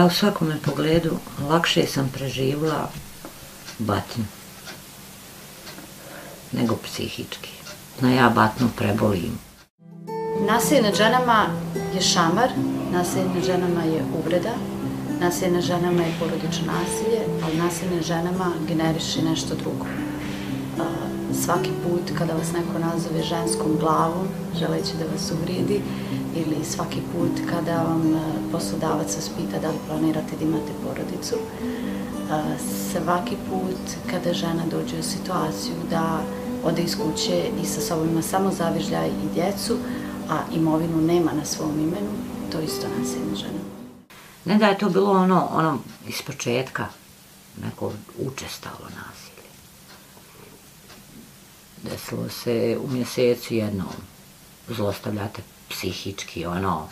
Ja u svakome pogledu lakše sam preživla batnju nego psihički. Na ja batnu prebolim. Nasilje nad ženama je šamar, nasilje nad ženama je uvreda, nasilje nad ženama je porodično nasilje, ali nasilje nad ženama generiše nešto drugo. Svaki put kada vas neko nazove ženskom glavom, želeći da vas uvrijedi, ili svaki put kada vam e, poslodavac vas pita da li planirate da imate porodicu, e, svaki put kada žena dođe u situaciju da ode iz kuće i sa sobom ima samo zavižljaj i djecu, a imovinu nema na svom imenu, to isto nasilna žena. Ne da je to bilo ono, ono iz početka, neko učestalo nasilje. Desilo se u mjesecu jednom, zlostavljate psihički, ono,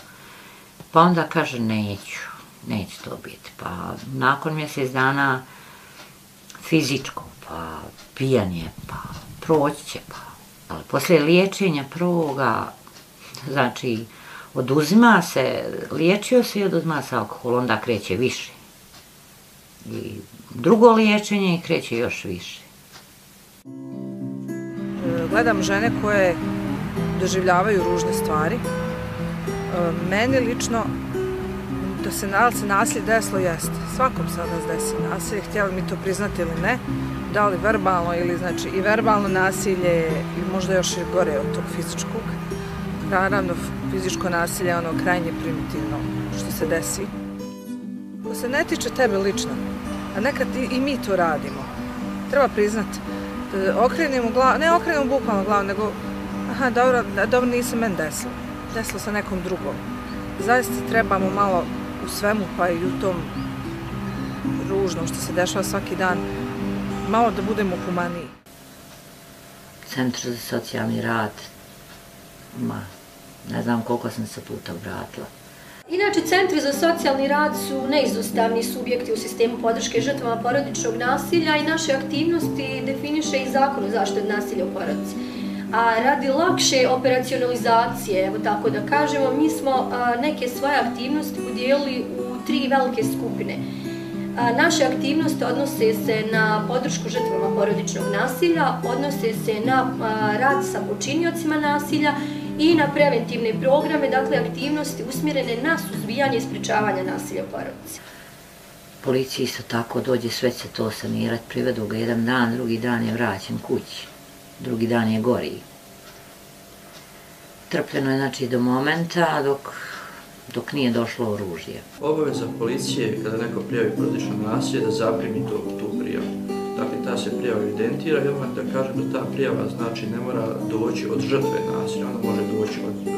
pa onda kaže neću, neće to biti. Pa nakon mjesec dana fizičko, pa pijanje, pa proći će, pa. Ali poslije liječenja prvoga, znači, oduzima se, liječio se i oduzima se alkohol, onda kreće više. I drugo liječenje i kreće još više. Gledam žene koje doživljavaju ružne stvari. E, meni lično da se da se nasilje desilo jeste. Svakom se od nas desi nasilje, htjeli mi to priznati ili ne. Da li verbalno ili znači i verbalno nasilje i možda još i gore od tog fizičkog. Naravno, fizičko nasilje je ono krajnje primitivno što se desi. To se ne tiče tebe lično, a nekad i, i mi to radimo. Treba priznati, E, da okrenemo glavu, ne okrenemo bukvalno glavu, nego aha, dobro, dobro nisam men desilo. Desilo sa nekom drugom. Zaista trebamo malo u svemu, pa i u tom ružnom što se dešava svaki dan, malo da budemo humaniji. Centar za socijalni rad, ma, ne znam koliko sam se puta obratila. Inače, centri za socijalni rad su neizostavni subjekti u sistemu podrške žrtvama porodičnog nasilja i naše aktivnosti definiše i zakon o zaštiti od nasilja u porodici. A radi lakše operacionalizacije, evo tako da kažemo, mi smo neke svoje aktivnosti podijelili u tri velike skupine. Naše aktivnosti odnose se na podršku žrtvama porodičnog nasilja, odnose se na rad sa počinjocima nasilja i na preventivne programe, dakle aktivnosti usmjerene na suzbijanje i spričavanje nasilja u porodici. Policiji isto tako dođe sve se to sanirati, privedu ga jedan dan, drugi dan je vraćen kući, drugi dan je gori. Trpljeno je znači do momenta dok, dok nije došlo oružje. Obaveza policije kada neko prijavi porodično nasilje da zaprimi to, tu prijavu ta se prijava evidentira i odmah da kažem da ta prijava znači ne mora doći od žrtve nasilja, ona može doći od e,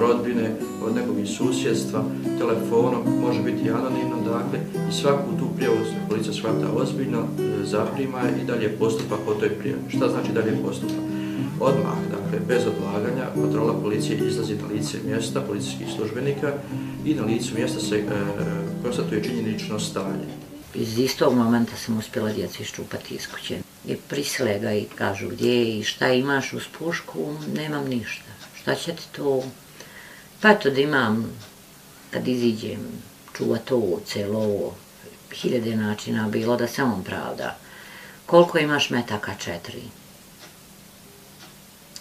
rodbine, od nekog iz susjedstva, telefonom, može biti anonimno, dakle, i svaku tu prijavu se policija shvata ozbiljno, e, zaprima i dalje postupa po toj prijavi. Šta znači dalje postupa? Odmah, dakle, bez odlaganja, patrola policije izlazi na lice mjesta, policijskih službenika i na licu mjesta se e, konstatuje činjenično stanje iz istog momenta sam uspjela djecu iščupati iz kuće. I prisile ga i kažu gdje i šta imaš uz pušku, nemam ništa. Šta će ti to? Pa to da imam, kad iziđem, čuva to celo lovo, hiljade načina bilo da se on pravda. Koliko imaš metaka? Četiri.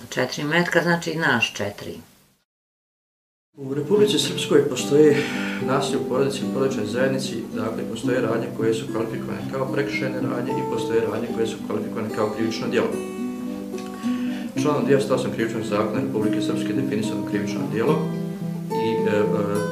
Četiri metka znači naš četiri. U Republici Srpskoj postoji nasilje u porodici i porodičnoj zajednici, dakle postoje radnje koje su kvalifikovane kao prekšajne radnje i postoje radnje koje su kvalifikovane kao krivično djelo. Članom 208 krivičnog zakona Republike Srpske definisano krivično djelo i e, e,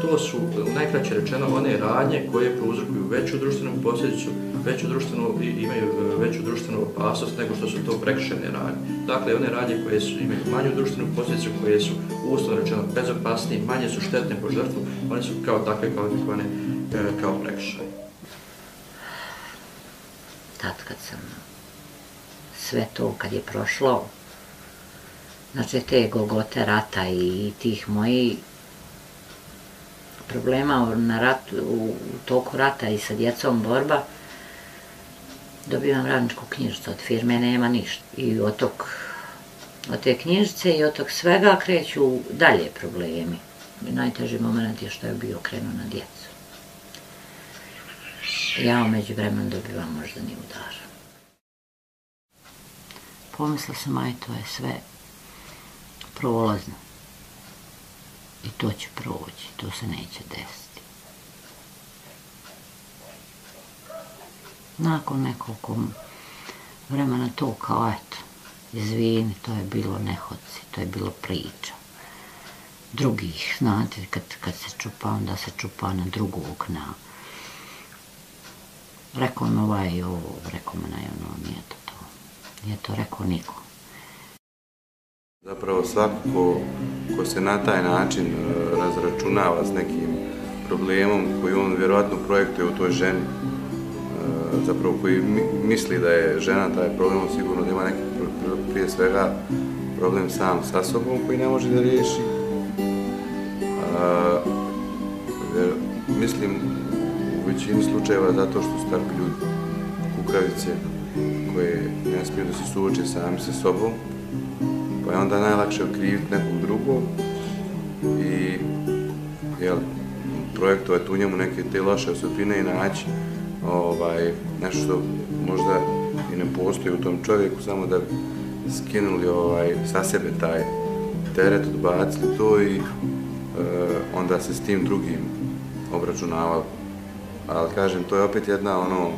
to su najkraće rečeno one radnje koje prouzrokuju veću društvenu posljedicu, veću društvenu i imaju e, veću društvenu opasnost nego što su to prekšene radnje. Dakle, one radnje koje su, imaju manju društvenu posljedicu, koje su uslovno rečeno bezopasnije, manje su štetne po žrtvu, one su kao takve kvalifikovane e, kao prekšaj. Tad kad sam sve to kad je prošlo, znači te gogote rata i tih mojih problema na rat, u toku rata i sa djecom borba, dobivam radničku knjižicu od firme, nema ništa. I od, tog, od te knjižice i od tog svega kreću dalje problemi. Najteži moment je što je bio krenuo na djecu. ja umeđu vremen dobivam moždani udar. Pomislila sam, aj, to je sve prolazno. I to će proći, to se neće desiti. Nakon nekoliko vremena to kao, eto, izvini, to je bilo nehoci, to je bilo priča. Drugih, znate, kad, kad se čupa, onda se čupa na drugog, na... Rekao mi ovaj i ovo, rekao mi na ono, nije to to. Nije to rekao niko. Zapravo svako ko, ko se na taj način e, razračunava s nekim problemom koji on vjerojatno projektuje u toj ženi, zapravo koji misli da je žena taj problem, on sigurno da ima neki prije svega problem sam sa sobom koji ne može da riješi. Uh, jer, mislim u većini slučajeva zato što su tako ljudi kukavice koje ne smiju da se suoče sami sa sobom, pa je onda najlakše okriviti nekog drugog i jel, projektovati u njemu neke te loše osobine i naći ovaj, nešto možda i ne postoji u tom čovjeku, samo da skinuli ovaj, sa sebe taj teret, odbacili to i e, onda se s tim drugim obračunavali. Ali kažem, to je opet jedna ono,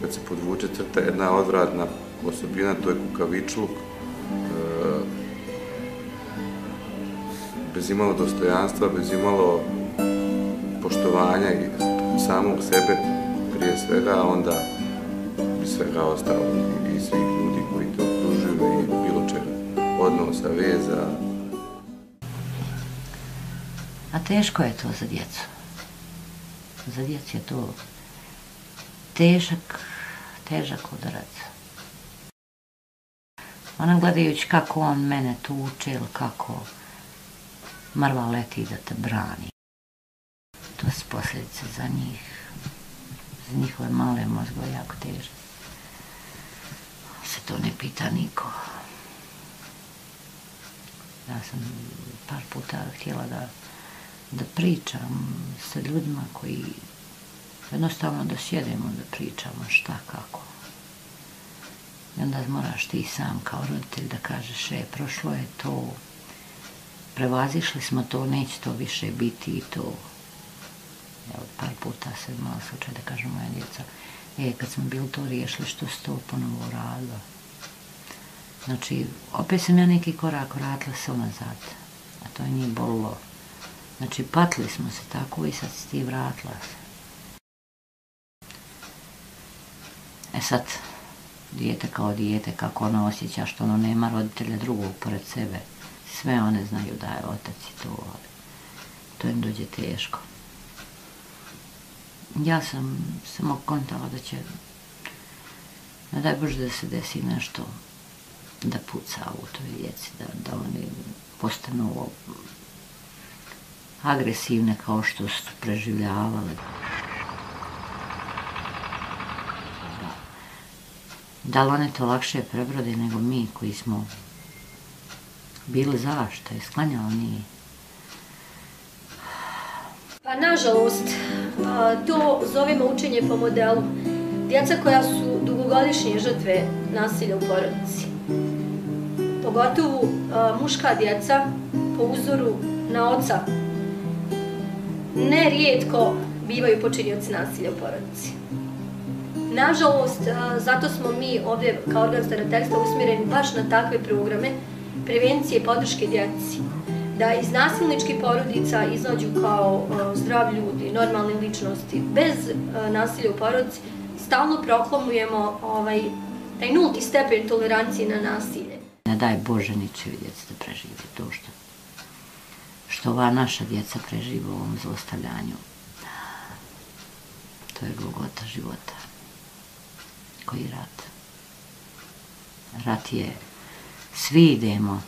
kad se podvuče crta, jedna odvratna osobina, to je kukavičluk, e, bez imalo dostojanstva, bez imalo poštovanja i samog sebe prije svega, onda bi svega ostalo i svih ljudi koji te okružuju i bilo čega, odnosa, veza. A teško je to za djecu. Za djecu je to težak, težak udarac. Ona gledajući kako on mene tuče ili kako mrva leti da te brani. To su posljedice za njih, njihove male mozgove jako teže. Se to ne pita niko. Ja sam par puta htjela da, da pričam sa ljudima koji jednostavno da sjedemo da pričamo šta kako. I onda moraš ti sam kao roditelj da kažeš, e, prošlo je to, prevazišli smo to, neće to više biti i to. Evo, par puta se malo slučaj da kažem moja djeca, e, kad smo bili to riješili, što se to ponovo uradilo? Znači, opet sam ja neki korak vratila se unazad, a to je nije bolilo. Znači, patili smo se tako i sad si ti vratila se. E sad, dijete kao dijete, kako ono osjeća što ono nema roditelja drugog pored sebe, sve one znaju da je otac i to, ali to im dođe teško. Ja sam samo kontala da će, ne daj Bože da se desi nešto da puca u toj djeci, da, da oni postanu agresivne kao što su preživljavali. Da li one to lakše prebrode nego mi koji smo bili zašto je sklanjalo nije. Pa nažalost, to zovemo učenje po modelu. Djeca koja su dugogodišnje žrtve nasilja u porodici. Pogotovo muška djeca po uzoru na oca nerijetko bivaju počinioci nasilja u porodici. Nažalost, zato smo mi ovdje kao organ starateljstva usmjereni baš na takve programe prevencije i podrške djeci, da iz nasilničkih porodica izađu kao uh, zdrav ljudi, normalne ličnosti, bez uh, nasilja u porodici, stalno proklamujemo ovaj, taj nulti stepen tolerancije na nasilje. Ne daj Bože niče vidjeti da prežive to što, što ova naša djeca prežive u ovom zlostavljanju. To je glugota života. Koji rat? Rat je svi idemo,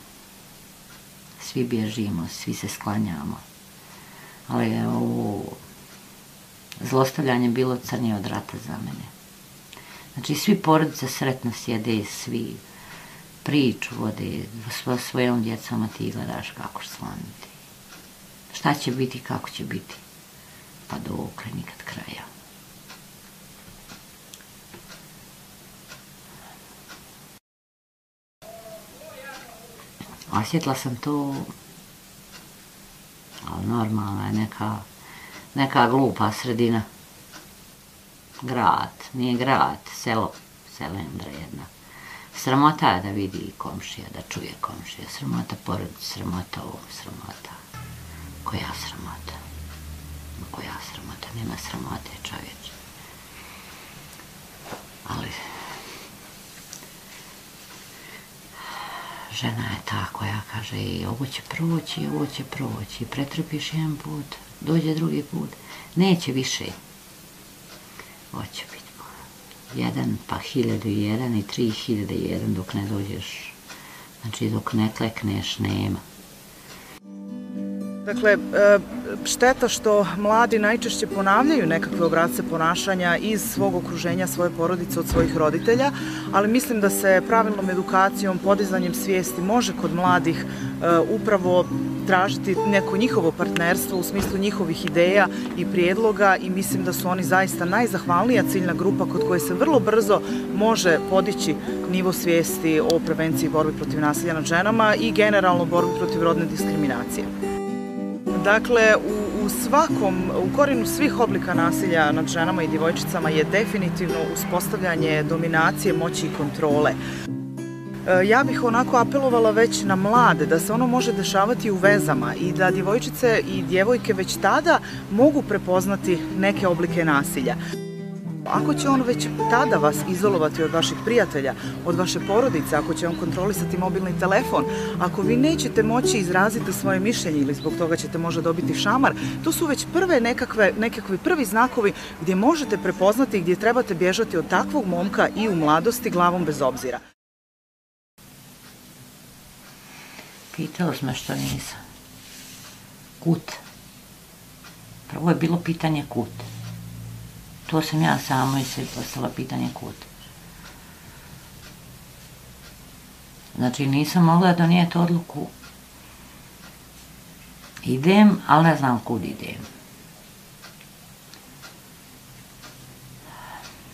svi bježimo, svi se sklanjamo. Ali je ovo zlostavljanje bilo crnije od rata za mene. Znači, svi porodice sretno sjede, svi priču vode svo, svojom djecom, a ti gledaš kako će slaniti. Šta će biti, kako će biti. Pa dok nikad kraja. Osjetila sam to, ali normalna je neka, neka glupa sredina. Grad, nije grad, selo, selendra jedna. Sramota je da vidi komšija, da čuje komšija. Sramota pored, sramota ovo, sramota. Koja sramota? Koja sramota? Nema sramote čovječe. Ali žena je ta koja kaže i ovo će proći, ovo će proći. Pretrpiš jedan put, dođe drugi put. Neće više. Hoće biti jedan, pa hiljadu i jedan i tri hiljade i jedan dok ne dođeš. Znači dok ne klekneš, nema. Dakle, e, šteta što mladi najčešće ponavljaju nekakve obrazce ponašanja iz svog okruženja, svoje porodice, od svojih roditelja, ali mislim da se pravilnom edukacijom, podizanjem svijesti može kod mladih e, upravo tražiti neko njihovo partnerstvo u smislu njihovih ideja i prijedloga i mislim da su oni zaista najzahvalnija ciljna grupa kod koje se vrlo brzo može podići nivo svijesti o prevenciji borbi protiv nasilja nad ženama i generalno borbi protiv rodne diskriminacije. Dakle, u, u svakom, u korinu svih oblika nasilja nad ženama i djevojčicama je definitivno uspostavljanje dominacije, moći i kontrole. E, ja bih onako apelovala već na mlade da se ono može dešavati u vezama i da djevojčice i djevojke već tada mogu prepoznati neke oblike nasilja. Ako će on već tada vas izolovati od vaših prijatelja, od vaše porodice, ako će on kontrolisati mobilni telefon, ako vi nećete moći izraziti svoje mišljenje ili zbog toga ćete možda dobiti šamar, to su već prve nekakve, nekakvi prvi znakovi gdje možete prepoznati gdje trebate bježati od takvog momka i u mladosti glavom bez obzira. Pitao sam što nisam. Kut. Prvo je bilo pitanje kut. To sam ja samo i se postala pitanje kut. Znači nisam mogla donijeti odluku. Idem, ali ne znam kud idem.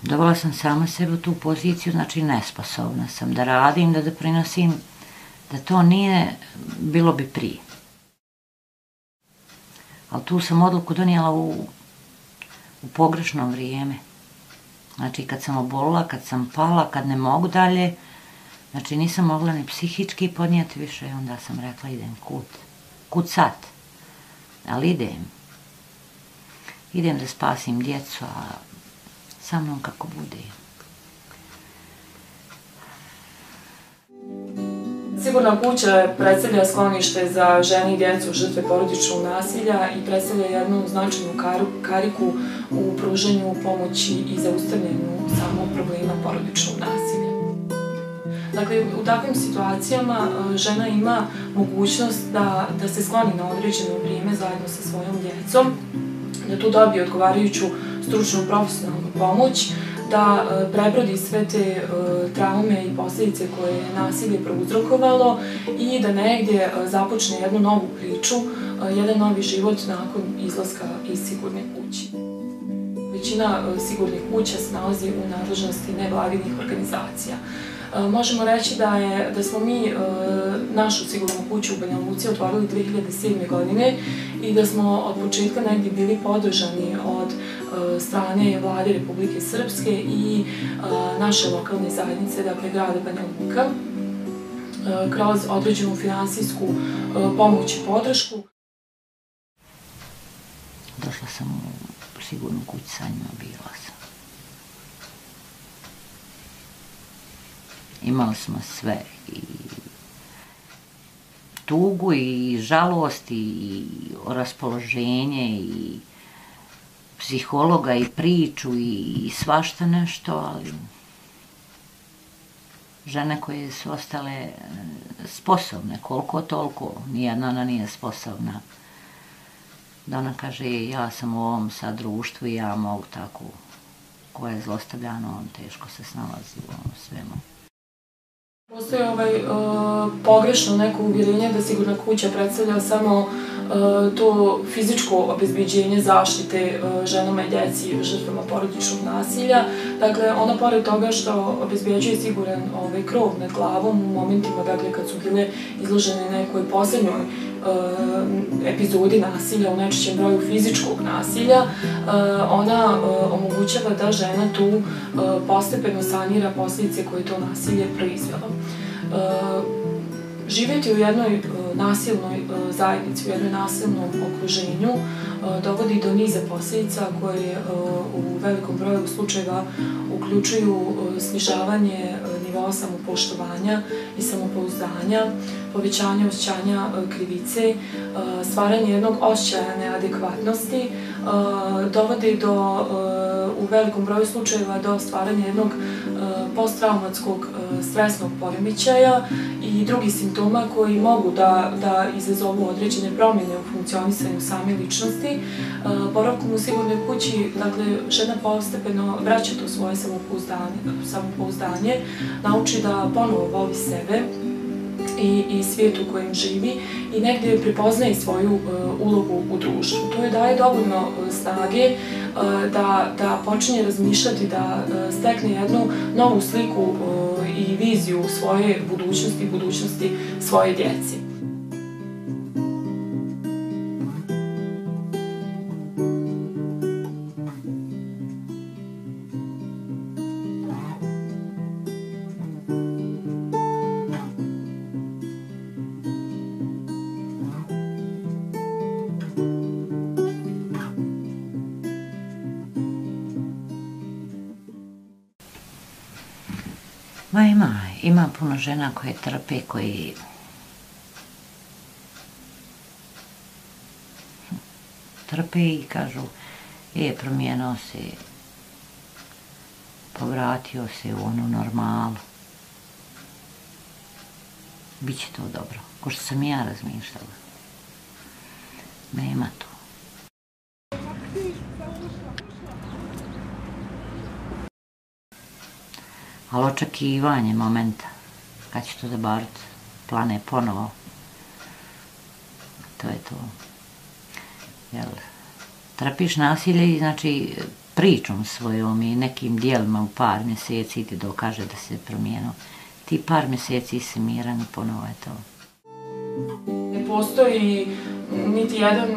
Dovala sam sama sebe u tu poziciju, znači nesposobna sam da radim, da doprinosim da to nije, bilo bi prije. Ali tu sam odluku donijela u, u pogrešno vrijeme. Znači, kad sam obolila, kad sam pala, kad ne mogu dalje, znači nisam mogla ni psihički podnijeti više onda sam rekla idem kut. Kut sad. Ali idem. Idem da spasim djecu, a sa mnom kako bude. Sigurna kuća predstavlja sklonište za žene i djecu žrtve porodičnog nasilja i predstavlja jednu značajnu kariku u pruženju pomoći i zaustavljanju samog problema porodičnog nasilja. Dakle, u takvim situacijama e, žena ima mogućnost da, da se skloni na određeno vrijeme zajedno sa svojom djecom, da tu dobije odgovarajuću stručnu profesionalnu pomoć, da e, prebrodi sve te e, traume i posljedice koje je nasilje prouzrokovalo i da negdje e, započne jednu novu priču, jedan novi život nakon izlaska iz sigurne kući. Većina sigurnih kuća se nalazi u nadležnosti nevladinih organizacija. Možemo reći da, je, da smo mi našu sigurnu kuću u Banja Luci otvorili 2007. godine i da smo od početka negdje bili podržani od E, strane vlade Republike Srpske i e, naše lokalne zajednice, dakle grada Banja Luka, e, kroz određenu finansijsku pomoć i podršku. Došla sam u sigurnu kuću sa njima, bila sam. Imali smo sve i tugu i žalost i raspoloženje i psihologa i priču i svašta nešto, ali žene koje su ostale e, sposobne, koliko toliko, nijedna ona nije sposobna. Da ona kaže, ja sam u ovom sad društvu i ja mogu tako, ko je zlostavljano, on teško se snalazi u ovom svemu. Postoje ovaj, uh, pogrešno neko uvjerenje da sigurna kuća predstavlja samo uh, E, to fizičko obezbeđenje zaštite e, ženama i djeci žrtvama porodičnog nasilja. Dakle, ona pored toga što obezbeđuje siguran ovaj, krov nad glavom u momentima dakle, kad su bile izložene nekoj posebnoj e, epizodi nasilja, u najčešćem broju fizičkog nasilja, ona omogućava da žena tu postepeno sanira posljedice koje to nasilje proizvelo živjeti u jednoj e, nasilnoj e, zajednici, u jednoj nasilnom okruženju e, dovodi do niza posljedica koje u velikom broju slučajeva uključuju snižavanje nivoa samopoštovanja i samopouzdanja, povećanje osjećanja krivice, stvaranje jednog osjećaja neadekvatnosti, Eh, dovodi do, eh, u velikom broju slučajeva do stvaranja jednog eh, posttraumatskog stresnog poremećaja i drugi simptoma koji mogu da, da izazovu određene promjene u funkcionisanju same ličnosti. Boravkom u sigurnoj kući, dakle, žena postepeno vraća to svoje samopouzdanje, samopouzdanje nauči da ponovo voli sebe, i, i svijet u kojem živi i negdje prepoznaje svoju uh, ulogu u društvu. To je daje dovoljno uh, snage uh, da, da počinje razmišljati, da uh, stekne jednu novu sliku uh, i viziju svoje budućnosti, budućnosti svoje djeci. Ma ima, ima puno žena koje trpe, koji trpe i kažu, je, promijenio se, povratio se u onu normalu. Biće to dobro, ko što sam ja razmišljala. Nema to. Ali očekivanje momenta, kad će to da bart plane ponovo, to je to. Jel, trpiš nasilje i znači pričom svojom i nekim dijelima u par mjeseci ti dokaže da se promijeno. Ti par mjeseci si miran i ponovo je to. Ne postoji niti jedan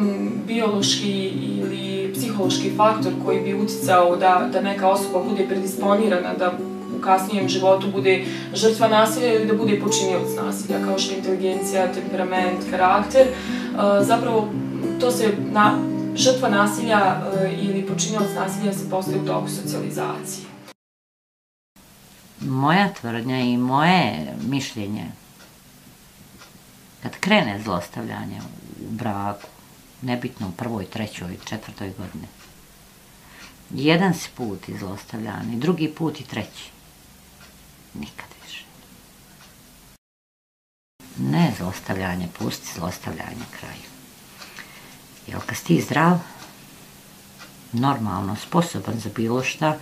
biološki ili psihološki faktor koji bi uticao da, da neka osoba bude predisponirana da kasnijem životu bude žrtva nasilja ili da bude počinilac nasilja, kao što je inteligencija, temperament, karakter. E, zapravo, to se na, žrtva nasilja e, ili počinilac nasilja se postaje u toku socijalizacije. Moja tvrdnja i moje mišljenje, kad krene zlostavljanje u braku, nebitno u prvoj, trećoj, četvrtoj godini, jedan si put izlostavljan i drugi put i treći nikad više. Ne zlostavljanje, pusti zlostavljanje kraju. Jel kad ti zdrav, normalno, sposoban za bilo šta,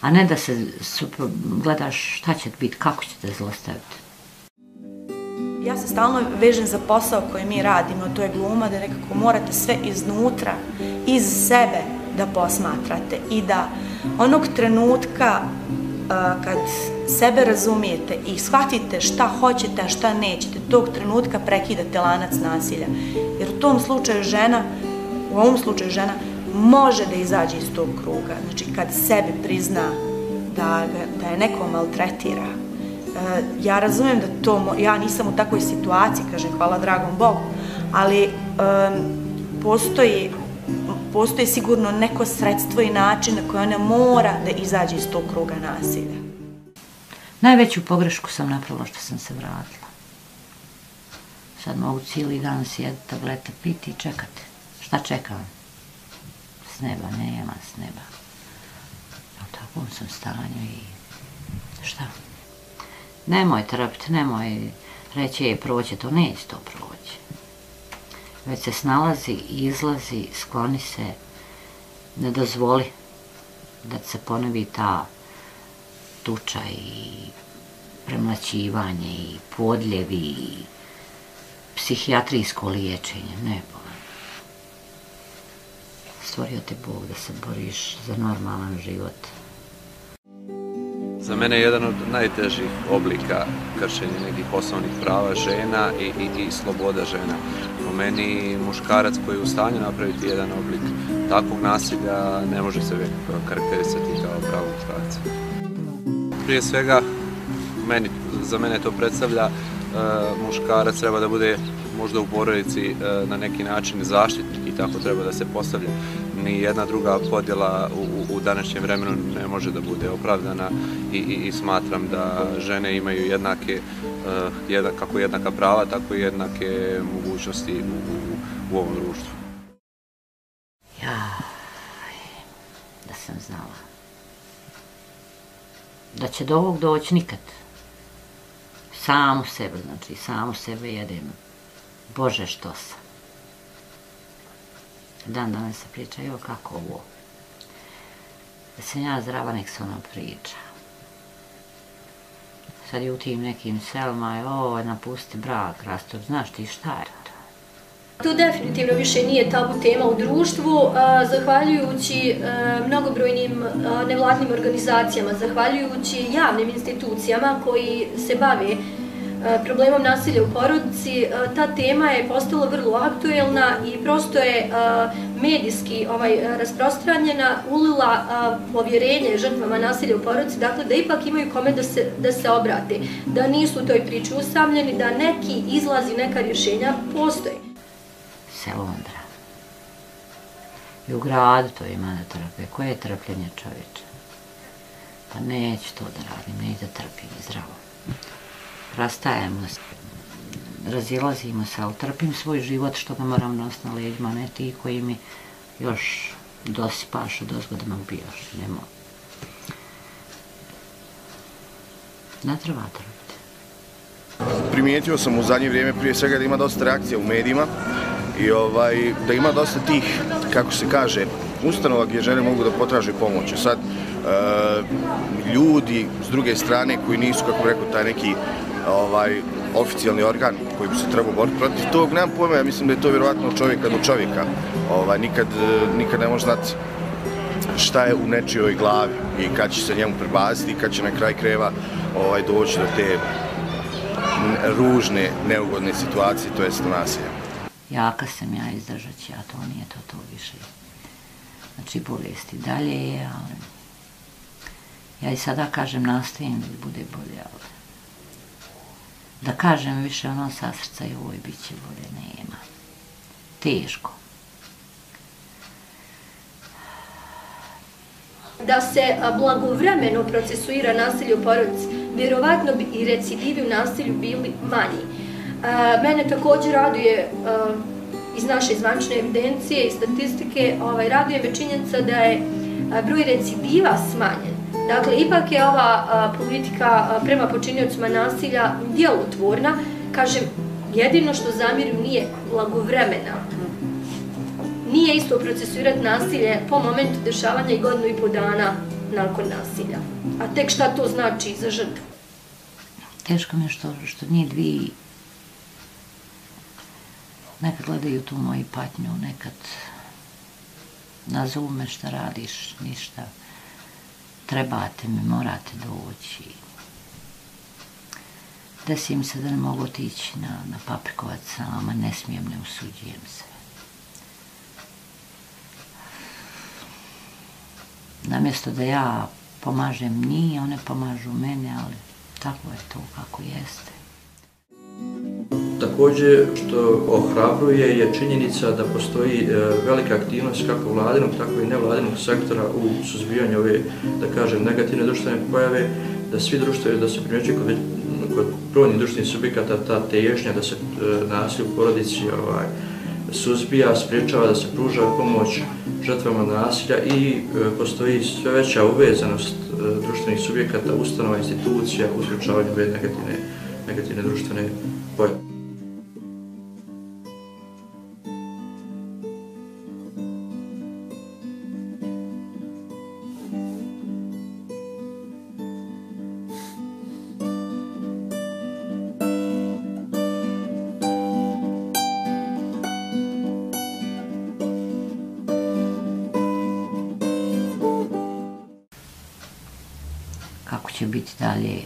a ne da se super, gledaš šta će biti, kako će te zlostaviti. Ja se stalno vežem za posao koji mi radimo, to je gluma, da nekako morate sve iznutra, iz sebe da posmatrate i da onog trenutka kad sebe razumijete i shvatite šta hoćete, a šta nećete, tog trenutka prekidate lanac nasilja. Jer u tom slučaju žena, u ovom slučaju žena, može da izađe iz tog kruga. Znači, kad sebi prizna da, ga, da je neko maltretira. E, ja razumijem da to, ja nisam u takvoj situaciji, kažem, hvala dragom Bogu, ali um, postoji postoji sigurno neko sredstvo i način na koje ona mora da izađe iz tog kruga nasilja. Najveću pogrešku sam napravila što sam se vratila. Sad mogu cijeli dan sjediti, tablete piti i čekati. Šta čekam? S neba, nema s neba. U takvom sam stanju i šta? Nemoj trpiti, nemoj reći je proće, to neće to proći već se snalazi, izlazi, skloni se, ne dozvoli da se ponovi ta tuča i premlaćivanje i podljevi i psihijatrijsko liječenje. Ne, bolan. stvorio te Bog da se boriš za normalan život. Za mene je jedan od najtežih oblika kršenja nekih osnovnih prava žena i, i, i sloboda žena. Meni muškarac koji je u stanju napraviti jedan oblik takvog nasilja ne može se uvijek karakterisati kao pravo muškarca. Prije svega, meni, za mene to predstavlja e, muškarac treba da bude možda u porodici e, na neki način zaštitnik i tako treba da se postavlja ni jedna druga podjela u, u današnjem vremenu ne može da bude opravdana i, i, i smatram da žene imaju jednake, uh, jedna, kako jednaka prava, tako i jednake mogućnosti u, u, u ovom društvu. Ja, da sam znala. Da će do ovog doći nikad. Samu sebe, znači, samu sebe jedem. Bože, što sam dan danas se priča, evo kako ovo. Da sam ja zdrava, nek se ono priča. Sad je u tim nekim selma, o, napusti brak, rastor, znaš ti šta je to? To definitivno više nije tabu tema u društvu, zahvaljujući e, mnogobrojnim nevladnim organizacijama, zahvaljujući javnim institucijama koji se bave E, problemom nasilja u porodici, e, ta tema je postala vrlo aktuelna i prosto je e, medijski ovaj, rasprostranjena, ulila povjerenje žrtvama nasilja u porodici, dakle da ipak imaju kome da se, da se obrate, da nisu u toj priči usamljeni, da neki izlazi, neka rješenja postoje. Selo Ondra. I u gradu to ima da trpe. Koje je trpljenje čovječa? Pa neću to da radim, neću da trpim zdravo rastajemo se, razilazimo se, ali trpim svoj život što ga moram nositi na leđima, ne ti koji mi još dosipaš od ozgoda me ubijaš, nemo. Ne treba trpiti. Primijetio sam u zadnje vrijeme prije svega da ima dosta reakcija u medijima i ovaj, da ima dosta tih, kako se kaže, ustanova gdje žene mogu da potraže pomoć. Sad, e, ljudi s druge strane koji nisu, kako rekao, taj neki ovaj oficijalni organ koji bi se trebao boriti protiv tog, nemam pojma, ja mislim da je to vjerovatno čovjeka do čovjeka. Ovaj, nikad, nikad ne može znati šta je u nečijoj glavi i kad će se njemu prebaziti i kad će na kraj kreva ovaj, doći do te ružne, neugodne situacije, to jest nasilja. Jaka sam ja izdržat ću, to nije to, to više. Znači, bolesti dalje je, ali... Ja i sada kažem, nastavim da bude bolje, ali da kažem više ono sa srca i ovoj bit će bolje, nema. Teško. Da se blagovremeno procesuira nasilje u porodici, vjerovatno bi i recidivi u nasilju bili manji. Mene također raduje iz naše zvančne evidencije i statistike, ovaj, raduje me činjenica da je broj recidiva smanjen. Dakle, ipak je ova politika prema počinjocima nasilja djelotvorna. Kažem, jedino što zamirim nije blagovremena. Nije isto procesuirati nasilje po momentu dešavanja i godinu i po dana nakon nasilja. A tek šta to znači za žrtvu? Teško mi je što, što nije dvi nekad gledaju tu moju patnju, nekad nazovu me šta radiš, ništa trebate mi, morate doći. Desim se da ne mogu otići na, na paprikovac sama, ne smijem, ne usuđujem se. Namjesto da ja pomažem njih, one pomažu mene, ali tako je to kako jeste. Takođe, što ohrabruje je činjenica da postoji e, velika aktivnost kako vladinog, tako i nevladinog sektora u suzbijanju ove, da kažem, negativne društvene pojave, da svi društvovi, da se primjećuje kod, kod brojnih društvenih subjekata ta težnja da se e, nasilje u porodici ovaj, suzbija, spriječava da se pruža pomoć žrtvama nasilja i e, postoji sve veća uvezanost e, društvenih subjekata, ustanova, institucija u sprječavanju ove negativne, negativne društvene pojave. Će biti dalje